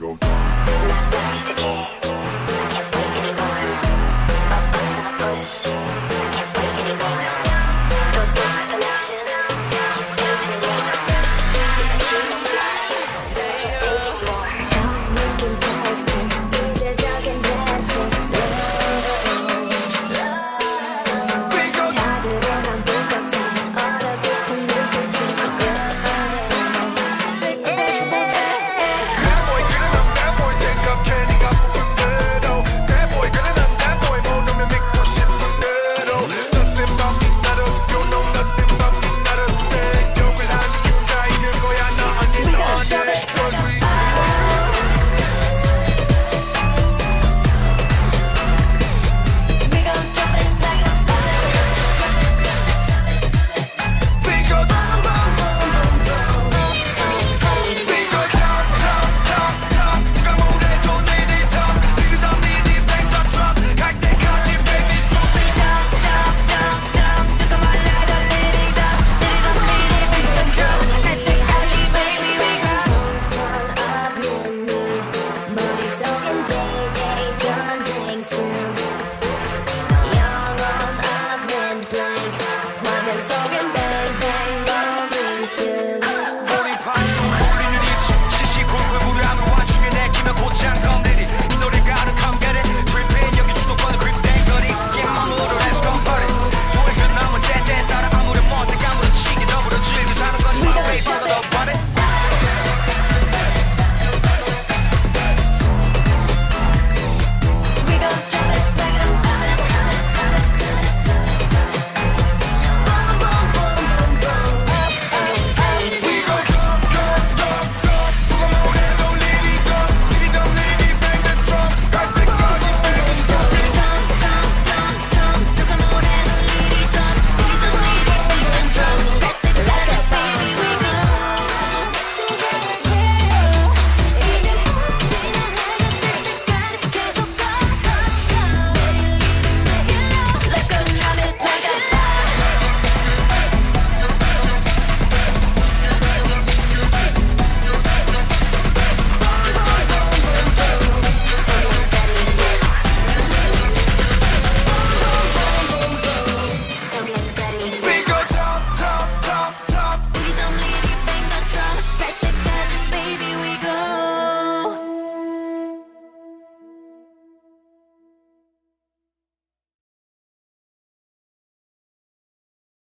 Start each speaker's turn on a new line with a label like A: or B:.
A: go.